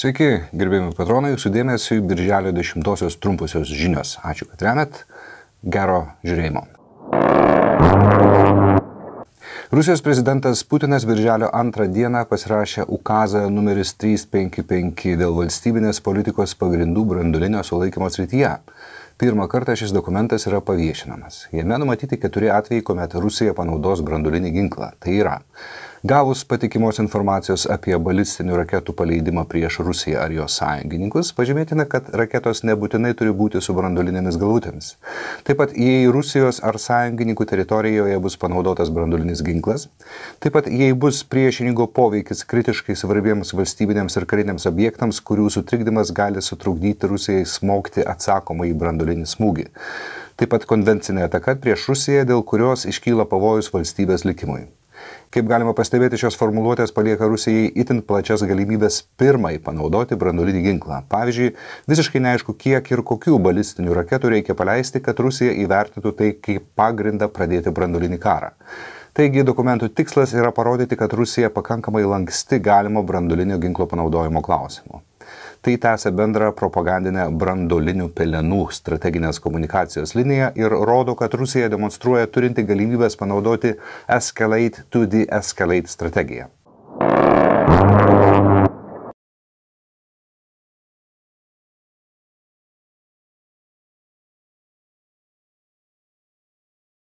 Sveiki, gerbėjami patronai, jūsų dėmesio į Birželio 10-osios trumpusios žinios. Ačiū, kad remet. Gero žiūrėjimo. Rusijos prezidentas Putinas Birželio antrą dieną pasirašė ukazą numeris 355 dėl valstybinės politikos pagrindų brandulinio sulaikymo srityje. Pirmą kartą šis dokumentas yra paviešinamas. Jame numatyti keturi atvejai, kuomet Rusija panaudos brandulinį ginklą. Tai yra Gavus patikimos informacijos apie balistinių raketų paleidimą prieš Rusiją ar jos sąjungininkus, pažymėtina, kad raketos nebūtinai turi būti su brandulinėmis galvutėmis. Taip pat, jei Rusijos ar sąjungininkų teritorijoje bus panaudotas brandulinis ginklas, taip pat, jei bus priešininko poveikis kritiškai svarbiems valstybinėms ir kariniams objektams, kurių sutrikdymas gali sutrukdyti Rusijai smogti atsakomą į brandulinį smūgį. Taip pat konvencinė ataka prieš Rusiją, dėl kurios iškyla pavojus valstybės likimui. Kaip galima pastebėti, šios formuluotės palieka Rusijai itin plačias galimybės pirmai panaudoti branduolinį ginklą. Pavyzdžiui, visiškai neaišku, kiek ir kokių balistinių raketų reikia paleisti, kad Rusija įvertintų tai kaip pagrindą pradėti branduolinį karą. Taigi dokumentų tikslas yra parodyti, kad Rusija pakankamai lanksti galimo branduolinio ginklo panaudojimo klausimu. Tai tęsia bendrą propagandinę brandolinių pelenų strateginės komunikacijos liniją ir rodo, kad Rusija demonstruoja turinti galimybės panaudoti escalate to de-escalate strategiją.